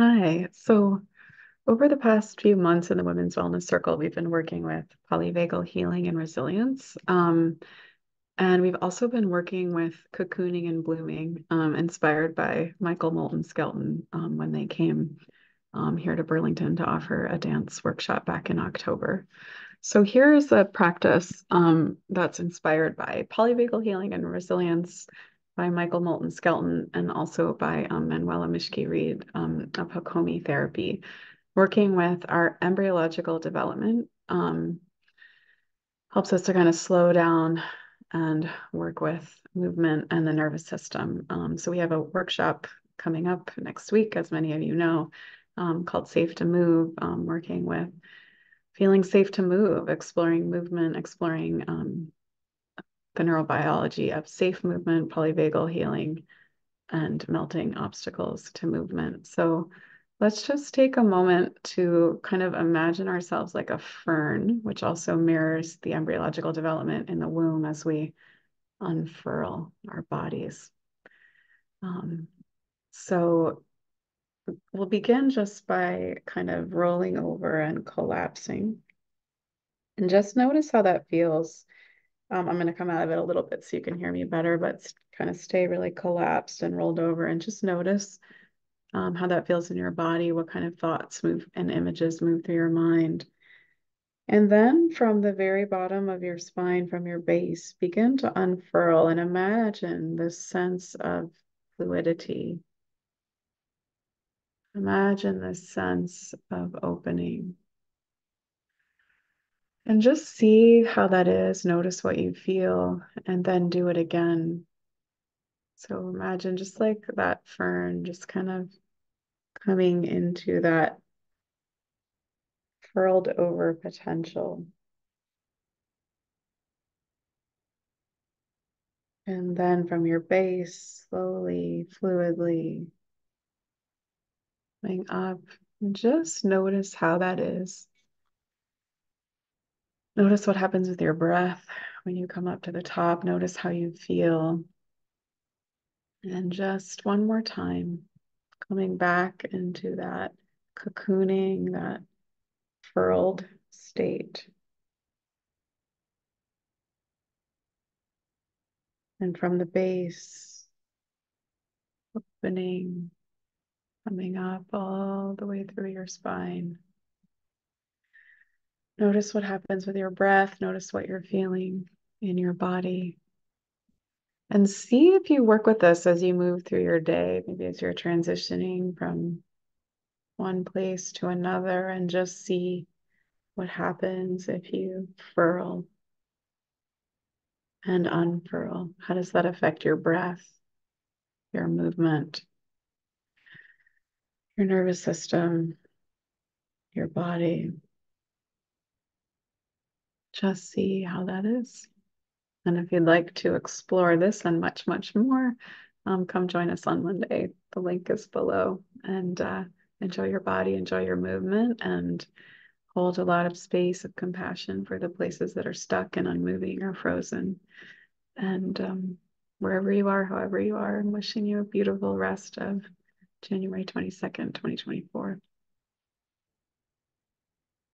Hi. So, over the past few months in the Women's Wellness Circle, we've been working with polyvagal healing and resilience. Um, and we've also been working with cocooning and blooming, um, inspired by Michael Moulton Skelton um, when they came um, here to Burlington to offer a dance workshop back in October. So, here's a practice um, that's inspired by polyvagal healing and resilience by Michael Moulton Skelton and also by um, Manuela Mischke Reed um, of Hakomi Therapy, working with our embryological development um, helps us to kind of slow down and work with movement and the nervous system. Um, so we have a workshop coming up next week, as many of you know, um, called Safe to Move, um, working with feeling safe to move, exploring movement, exploring the neurobiology of safe movement, polyvagal healing, and melting obstacles to movement. So let's just take a moment to kind of imagine ourselves like a fern, which also mirrors the embryological development in the womb as we unfurl our bodies. Um, so we'll begin just by kind of rolling over and collapsing. And just notice how that feels um, I'm going to come out of it a little bit so you can hear me better, but kind of stay really collapsed and rolled over and just notice um, how that feels in your body, what kind of thoughts move and images move through your mind. And then from the very bottom of your spine, from your base, begin to unfurl and imagine this sense of fluidity. Imagine this sense of opening. And just see how that is. Notice what you feel and then do it again. So imagine just like that fern, just kind of coming into that furled over potential. And then from your base, slowly, fluidly, coming up, just notice how that is. Notice what happens with your breath when you come up to the top. Notice how you feel. And just one more time, coming back into that cocooning, that furled state. And from the base, opening, coming up all the way through your spine. Notice what happens with your breath. Notice what you're feeling in your body. And see if you work with this as you move through your day, maybe as you're transitioning from one place to another, and just see what happens if you furl and unfurl. How does that affect your breath, your movement, your nervous system, your body? Just see how that is. And if you'd like to explore this and much, much more, um, come join us on Monday. The link is below. And uh, enjoy your body, enjoy your movement, and hold a lot of space of compassion for the places that are stuck and unmoving or frozen. And um, wherever you are, however you are, I'm wishing you a beautiful rest of January 22nd, 2024.